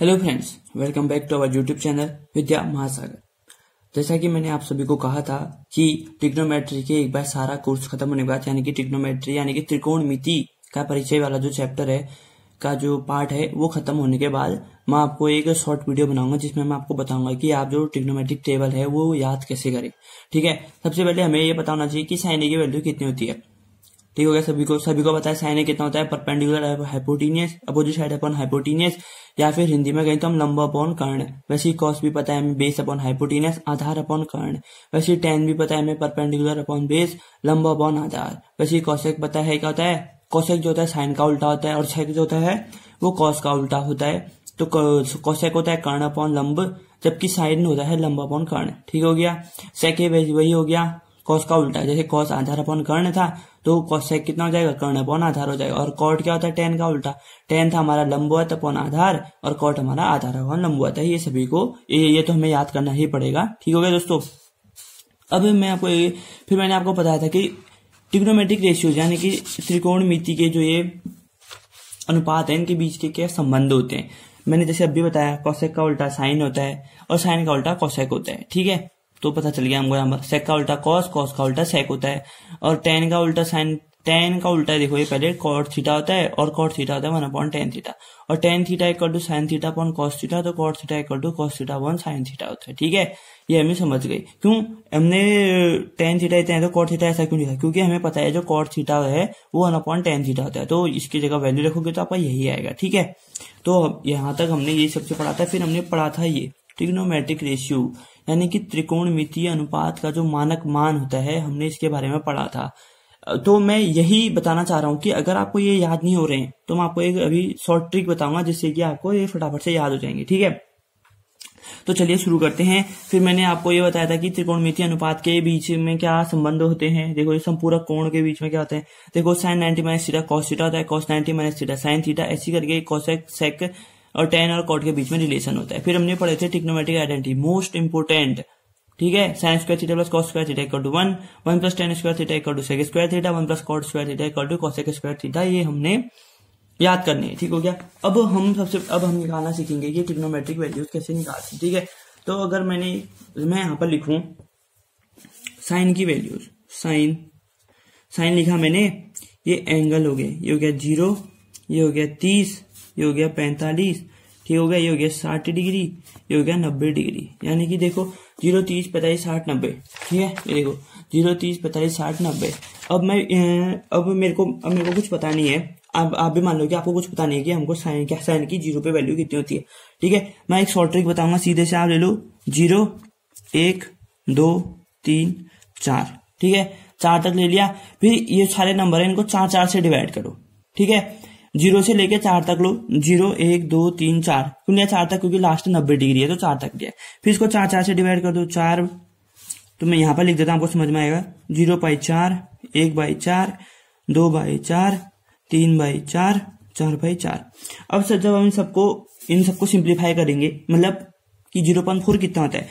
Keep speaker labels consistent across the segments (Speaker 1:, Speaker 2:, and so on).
Speaker 1: Hello friends welcome back to our YouTube channel Vidya Mahasagar जैसा कि मैंने आप सभी को कहा था कि टिग्नोमेट्री के एक बार सारा कोर्स खत्म होने के बाद, यानी कि टिग्नोमेट्री यानी कि त्रिकोण मिति का परिचय वाला जो चैप्टर है, का जो पार्ट है, वो खत्म होने के बाद मैं आपको एक शॉर्ट वीडियो बनाऊँगा, जिसमें मैं आपको बताऊँगा कि आप जो टिग्नोमेट्रिक टेबल है, वो याद कैसे करें। ठीक है? सबसे पहले हमें ये बताना चाहिए कि साइन की वैल्यू कितनी होती है। ठीक हो गया, सभी को सभी को पता है साइन ए कितना होता है perpendicular hypotenuse opposite side upon hypotenuse या फिर हिंदी में कहें तो हम लंबा अपॉन कर्ण। वैसे कॉस भी पता है हमें बेस अपॉन हाइपोटीनियस आधार अपॉन कर्ण। वैसे टेन भी पता है हमें परपेंडिकुलर अपॉन बेस लंबा अपॉन आधार। वैसे ही पता है क्या होता है? कौशिक जो होता है साइन का उल्टा होता है, और सेक जो होता है, वो कॉस का उल्टा होता है। तो कौशिक होता है कर्ण अपॉन लंब, जबकि साइन होता है लंबा अपॉन कर्ण। ठीक हो गया? सेक वही हो गया कॉस का उल्टा। जैसे कॉस आधार अपॉन कर्ण था तो कॉसेक कितना हो जाएगा? कर्ण अपॉन आधार हो जाएगा। और कॉट क्या होता है? टेन का उल्टा। टेन था हमारा लंबवत अपॉन आधार और कॉट हमारा आधार अपॉन लंबवत। है ये सभी को ये, ये तो हमें याद करना ही पड़ेगा। ठीक हो गया दोस्तों? अब मैं आपको ये फिर मैंने आपको बताया था कि टिग्नोमेट्रिक रेशियो यानी कि त्रिकोण मिति के जो ये अनुपात है इनके बीच के क्या संबंध होते हैं? मैंने जैसे अभी बताया कौशेक का उल्टा साइन होता है और साइन का उल्टा कौशेक होता है। ठीक है? तो पता चल गया हमको यहाँ पर। सेक का उल्टा कॉस कॉस का उल्टा सेक होता है। और टेन का उल्टा साइन टेन का उल्टा देखो ये पहले कॉट थीटा होता है और कॉट थीटा होता है वन अपॉन टेन थीटा और tan theta equal to sine theta upon cos theta तो cot theta equal to cos theta upon sine theta होता है। ठीक है? ये हमें समझ गई क्यों? हमने टेन थीटा इतना है तो कॉट थीटा ऐसा क्यों लिखा क्योंकि हमें पता है जो कॉट थीटा है, वो वन अपॉन टेन थीटा होता है। तो इसकी जगह वैल्यू रखोगे तो आपका यही आएगा। ठीक है? तो यहाँ तक हमने ये सबसे पढ़ा था, फिर हमने पढ़ा था ये ट्रिग्नोमेट्रिक रेशियो यानी कि त्रिकोण अनुपात का जो मानक मान होता है, हमने इसके बारे में पढ़ा था। तो मैं यही बताना चाह रहा हूँ कि अगर आपको ये याद नहीं हो रहे हैं तो मैं आपको एक अभी शॉर्ट ट्रिक बताऊँगा जिससे कि आपको ये फटाफट से याद हो जाएँगे, ठीक है? तो चलिए शुरू करते हैं। फिर मैंने आपको ये बताया था कि त्रिकोणमिति अनुपात के बीच में क्या संबंध होते हैं। देखो, ये संपूरक कोण के बीच में क्या होते हैं। देखो sine ninety minus theta cos theta होता है cos ninety minus theta sine theta, ऐसी करके कॉसेक सेक और टेन और कॉट के बीच में रिलेशन होता है। फिर हमने पढ़े थे टिक्नोमेटिक आइडेंटिटी मोस्ट इंपोर्टेंट ठीक है? Sine square theta plus cos square theta equal to one one plus tan square theta equal to sec square theta one plus cot square theta equal to cosec square theta ये हमने याद करने ठीक हो गया? अब हम सबसे, अब हम निकालना सीखेंगे कि ट्रिग्नोमेट्रिक वैल्यूज़ कैसे निकालते हैं, ठीक है? तो अगर मैंने, मैं यहाँ पर लिखूं साइन की वैल्यूज़ साइन साइन लिखा मैंने, ये एंगल हो गया ये हो गया ज़ीरो ये हो गया तीस ये हो गया पैंतालीस ठीक हो गया, ये हो गया साठ डिग्री, ये हो गया नब्बे डिग्री। यानी कि देखो, ज़ीरो तीस पैंतालीस साठ नब्बे, ठीक है? ये देखो, ज़ीरो तीस पैंतालीस साठ नब्बे। अब मैं अब मेरे को, अब मेरे को कुछ पता नहीं है। अब आप भी मान लो कि आपको कुछ पता नहीं है कि हमको साइन, क्या साइन की ज़ीरो पे वैल्यू कितनी होती है। ठीक है? मैं एक शॉर्ट ट्रिक बताऊँगा, सीधे से आप ले लो। ज़ीरो, एक, दो, तीन, चार। ठीक है? चार तक ले लिया। फिर ये सारे नंबर है, इनको चार चार से डिवाइड करो। ठीक है? ज़ीरो से लेके चार तक लो। ज़ीरो, एक, दो, तीन, चार। क्यों चार तक, क्योंकि लास्ट नब्बे डिग्री है तो चार तक दिया। फिर इसको चार चार से डिवाइड कर दो, चार। तो मैं यहाँ पर लिख देता हूँ, आपको समझ में आएगा। ज़ीरो बाई चार, एक बाई चार, दो बाई चार, तीन बाई चार चार बाई चार। अब सर, जब हम इन सबको इन सबको सिंप्लीफाई करेंगे मतलब कि ज़ीरो पॉइंट फोर कितना होता है?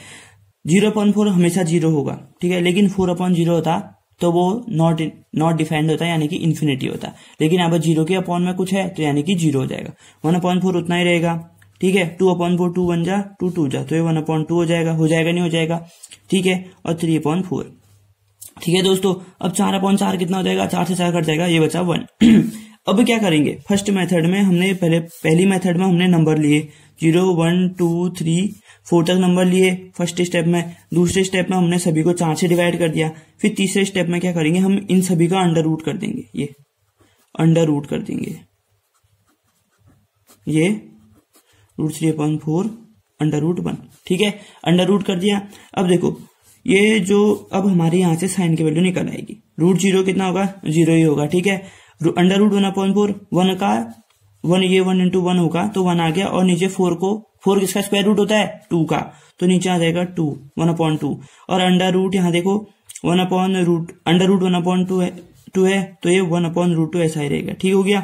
Speaker 1: ज़ीरो पॉइंट फोर हमेशा ज़ीरो होगा, ठीक है? लेकिन फोर अपॉन ज़ीरो होता तो वो नॉट नॉट डिफाइंड होता है यानी कि इन्फिनिटी होता। है लेकिन अब ज़ीरो के अपॉन में कुछ है तो यानी कि ज़ीरो हो जाएगा। वन अपॉन फोर उतना ही रहेगा, ठीक है? Two upon four two one जा टू टू जा तो ये वन अपॉन टू हो जाएगा हो जाएगा नहीं हो जाएगा, ठीक है? और थ्री अपॉन फोर ठीक है दोस्तों? अब चार अपॉन चार कितना हो जाएगा? चार से चार कट जाएगा, ये बचा वन अब क्या करेंगे? फ़र्स्ट मेथड में हमने पहले, पहली मेथड में हमने नंबर लिए। Zero one two three four तक नंबर लिए, फ़र्स्ट स्टेप में, दूसरे स्टेप में हमने सभी को चार से डिवाइड कर दिया, फिर तीसरे स्टेप में क्या करेंगे, हम इन सभी का अंडर रूट कर देंगे, ये, अंडर रूट कर देंगे, ये, root three upon four, under root one, ठीक है, अंडर रूट कर दिया, अब देखो, ये जो, अब हमारे यहाँ से साइन की वैल्यू निकल आएगी, रूट ज़ीरो कितना होगा, ज़ीरो ही होगा, ठीक है under root one upon four, one का, वन ये वन इंटू वन होगा तो वन आ गया, और नीचे फोर को फोर किसका स्क्वायर रूट होता है? टू का। तो नीचे आ जाएगा टू, वन अपॉइंट टू। और अंडर रूट, यहाँ देखो, one upon root, under root one upon two है टू है तो ये वन अपॉन रूट टू ऐसा ही रहेगा। ठीक हो गया?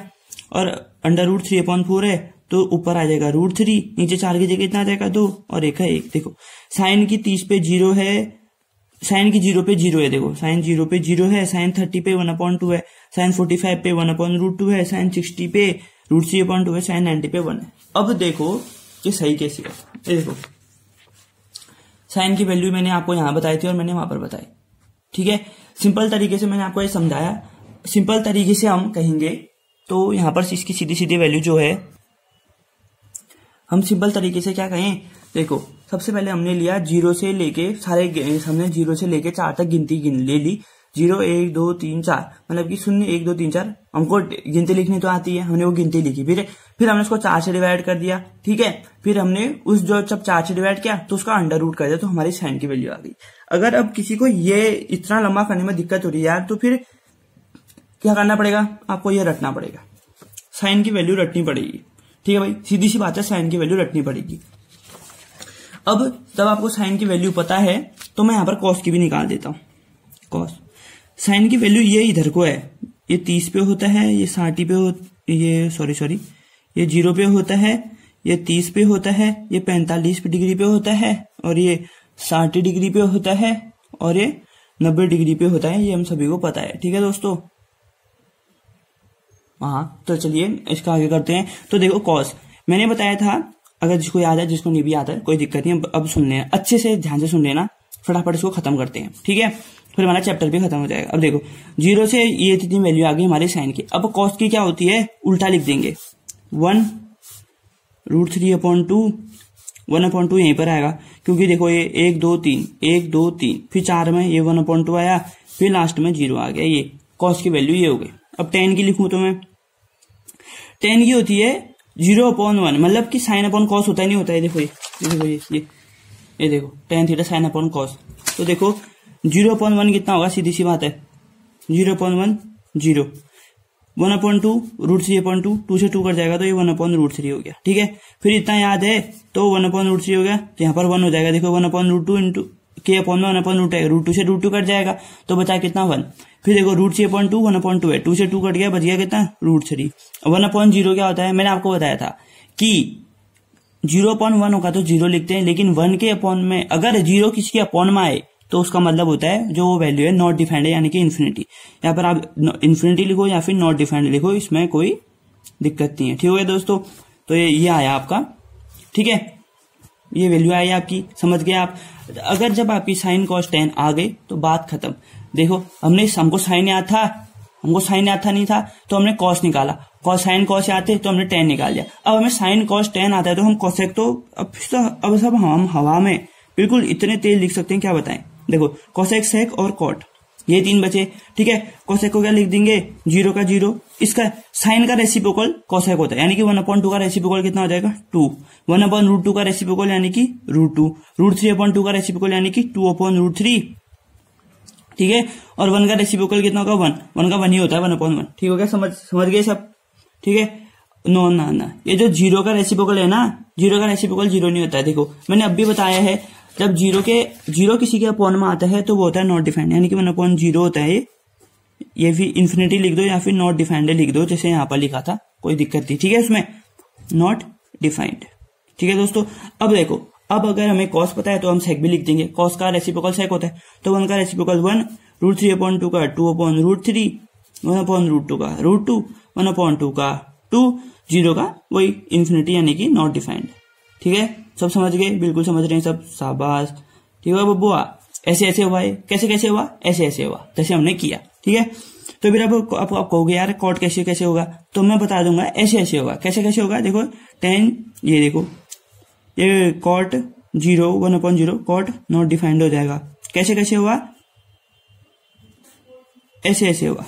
Speaker 1: और under root three upon four है तो ऊपर आ जाएगा रूट थ्री, नीचे चार की जगह इतना आ जाएगा दो, और एक है एक। देखो, साइन की तीस पे ज़ीरो है, साइन की ज़ीरो पे ज़ीरो है, देखो, साइन ज़ीरो पे ज़ीरो है, साइन थर्टी पे वन अपॉइंट टू है, साइन फोर्टी फाइव पे वन अपॉइंट रूट टू है, साइन सिक्सटी पे रूट थ्री अपॉइंट टू है, साइन नाइन्टी पे वन है। अब देखो कि सही कैसे है देखो। साइन की वैल्यू मैंने आपको यहाँ बताई थी और मैंने वहाँ पर बताई। ठीक है? सिंपल तरीके से मैंने आपको ये समझाया। सिंपल तरीके से हम कहेंगे तो यहाँ पर इसकी सीधी सीधी वैल्यू जो है, हम सिंपल तरीके से क्या कहें? देखो, सबसे पहले हमने लिया ज़ीरो से लेके सारे हमने ज़ीरो से लेके चार तक गिनती गिन ले ली। ज़ीरो एक दो तीन चार मतलब कि शून्य एक दो तीन चार, हमको गिनती लिखनी तो आती है, हमने वो गिनती लिखी। फिर फिर हमने उसको चार से डिवाइड कर दिया, ठीक है? फिर हमने उस जो जब चार से डिवाइड किया तो उसका अंडर रूट कर दिया तो हमारी साइन की वैल्यू आ गई। अगर अब किसी को ये इतना लंबा करने में दिक्कत हो रही है यार तो फिर क्या करना पड़ेगा? आपको ये रटना पड़ेगा। साइन की वैल्यू रटनी पड़ेगी। ठीक है भाई? सीधी सी बात है साइन की वैल्यू रटनी पड़ेगी। अब, जब आपको साइन की वैल्यू पता है तो मैं यहाँ पर कॉस की भी निकाल देता हूँ। कॉस साइन की वैल्यू ये इधर को है। ये तीस पे होता है, ये साठी पे हो, ये सॉरी सॉरी ये ज़ीरो पे होता है, ये तीस पे होता है, ये पैंतालीस डिग्री पे होता है, और ये साठ डिग्री पे होता है, और ये नब्बे डिग्री पे होता है, ये हम सभी को पता है। ठीक है दोस्तों? हाँ तो चलिए इसका आगे करते हैं। तो देखो कॉस मैंने बताया था, अगर जिसको याद है, जिसको नहीं भी याद है, कोई दिक्कत नहीं, अब सुन लेना अच्छे से ध्यान से सुन लेना, फटाफट इसको खत्म करते हैं। ठीक है? फिर हमारा चैप्टर भी खत्म हो जाएगा। अब देखो ज़ीरो से ये इतनी वैल्यू आ गई हमारे साइन की। अब कॉस्ट की क्या होती है? उल्टा लिख देंगे। One root three upon two one upon two यहीं पर आएगा। क्योंकि देखो ये एक, दो, तीन, एक, दो, तीन। फिर चार में ये वन अपॉइंट टू आया। फिर लास्ट में ज़ीरो आ गया। ये कॉस्ट की वैल्यू ये हो गई। अब टेन की लिखूं तो मैं। टेन की होती है ज़ीरो अपॉन वन मतलब कि साइन अपॉन कॉस होता ही नहीं होता। है देखो, ये देखो, ये ये ये देखो। Tan theta sine upon cos तो देखो ज़ीरो अपॉन वन कितना होगा? सीधी सी बात है। Zero upon one, zero. One upon two, root three upon two two से टू कर जाएगा तो ये वन अपॉन रूट थ्री हो गया। ठीक है? फिर इतना याद है तो वन अपॉन रूट थ्री हो गया तो यहाँ पर वन हो जाएगा। देखो, one upon root two into के upon one upon root root two से रूट टू कट जाएगा तो बचा कितना? वन। फिर देखो, root three upon two, one upon two है। टू से टू कट गया, बच गया कितना? Root three. One upon zero क्या होता है? मैंने आपको बताया था कि ज़ीरो अपॉन वन होगा तो ज़ीरो लिखते हैं, लेकिन वन के अपॉन में अगर ज़ीरो किसी के अपॉन में आए तो उसका मतलब होता है जो वो वैल्यू है नॉट डिफाइंड है, यानी कि इन्फिनिटी यहाँ पर आप इन्फिनिटी लिखो या फिर नॉट डिफाइंड लिखो, इसमें कोई दिक्कत नहीं है। ठीक हो गया दोस्तों? तो ये ये आया आपका। ठीक है? ये वैल्यू आई आपकी। समझ गए आप? अगर जब आपकी साइन कॉस टेन आ गई तो बात खत्म। देखो, हमने, हमको साइन याद था? हमको साइन याद था, नहीं था? तो हमने कॉस निकाला। कॉस साइन कॉस आते तो हमने टेन निकाल लिया। अब हमें साइन कॉस टेन आता है तो हम कॉसेक तो अब अब सब हम हवा में, बिल्कुल इतने तेज लिख सकते हैं, क्या बताएँ? देखो कोसेक सेक और कॉट ये तीन बचे, ठीक है? कोसेक को क्या लिख देंगे? ज़ीरो का ज़ीरो इसका साइन का रेसिपोकल कोसेक होता है, यानी कि वन अपॉइंट टू का रेसिपोकल कितना हो जाएगा? Two one upon root two का रेसिपोकल यानी कि root two root three upon two का रेसिपोकल यानी कि टू अपॉइंट रूट थ्री ठीक है? और वन का रेसिपोकल कितना होगा? वन वन का वन ही होता है वन अपॉइंट वन ठीक हो गया? समझ समझ गए सब? ठीक है? नो ना ना. ये जो ज़ीरो का रेसिपोकल है ना ज़ीरो का रेसिपोकल ज़ीरो नहीं होता है। देखो, मैंने अब भी बताया है जब ज़ीरो के, ज़ीरो किसी के अपॉन में आता है तो वो होता है नॉट डिफाइंड यानी कि वन अपॉन ज़ीरो होता है, ये भी इन्फिनिटी लिख दो या फिर नॉट डिफाइंड लिख दो, जैसे यहाँ पर लिखा था, कोई दिक्कत नहीं। ठीक है उसमें? नॉट डिफाइंड ठीक है दोस्तों? अब देखो, अब अगर हमें कॉस पता है तो हम सेक भी लिख देंगे। कॉस का रेसिपोकल सेक होता है। तो वन का reciprocal one root three upon two का two upon root three one upon root two का root two one upon two का टू ज़ीरो का वही इन्फिनिटी यानी कि नॉट डिफाइंड ठीक है? सब समझ गए बिल्कुल समझ रहे हैं सब शाबाश। ठीक है बबुआ ऐसे ऐसे हुआ है। कैसे कैसे हुआ? ऐसे ऐसे हुआ। जैसे हमने किया। ठीक है? तो फिर अब आप, आप कहोगे यार कॉट कैसे कैसे होगा? तो मैं बता दूँगा ऐसे ऐसे होगा। कैसे कैसे होगा? देखो टेन ये देखो। ये cot zero one upon zero cot not defined हो जाएगा। कैसे कैसे हुआ? ऐसे ऐसे हुआ।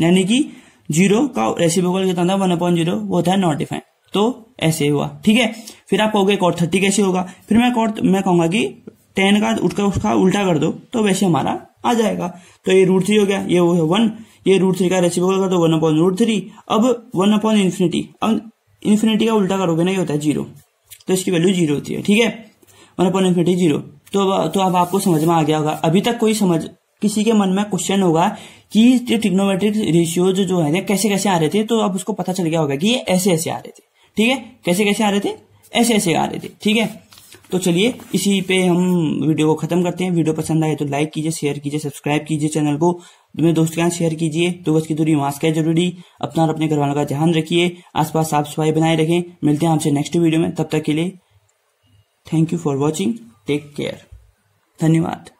Speaker 1: यानी कि ज़ीरो का रेसिपोकल कितना था? वन अपॉइंट ज़ीरो वो था नॉट डिफाइंड तो ऐसे हुआ। ठीक है? फिर आप कहोगे कॉट थर्टी कैसे होगा? फिर मैं कॉट मैं कहूँगा कि टेन का उठकर उसका उल्टा कर दो तो वैसे हमारा आ जाएगा। तो ये रूट थ्री हो गया, ये वो है वन ये रूट थ्री का रेसिपोकल कर दो वन अपॉन रूट थ्री अब वन अपॉन इन्फिनिटी अब इन्फिनिटी का उल्टा करोगे ना, ये होता है ज़ीरो तो इसकी वैल्यू ज़ीरो होती है, ठीक है? वन अपॉन इन्फिनिटी ज़ीरो तो अब तो अब आपको समझ में आ गया होगा। अभी तक कोई समझ, किसी के मन में क्वेश्चन होगा कि जो टिग्नोमेट्रिक रेशियोज जो है कैसे कैसे आ रहे थे तो अब उसको पता चल गया होगा कि ये ऐसे ऐसे आ रहे थे। ठीक है? कैसे कैसे आ रहे थे? ऐसे ऐसे आ रहे थे, ठीक है? तो चलिए, इसी पे हम वीडियो को खत्म करते हैं। वीडियो पसंद आए तो लाइक कीजिए, शेयर कीजिए, सब्सक्राइब कीजिए चैनल को। मेरे दोस्त के साथ शेयर कीजिए दो गज की दूरी मास्क है ज़रूरी। अपना और अपने घर वालों का ध्यान रखिए, आसपास साफ़ सफ़ाई बनाए रखें। मिलते हैं आपसे नेक्स्ट वीडियो में। तब तक के लिए thank you for watching take care धन्यवाद।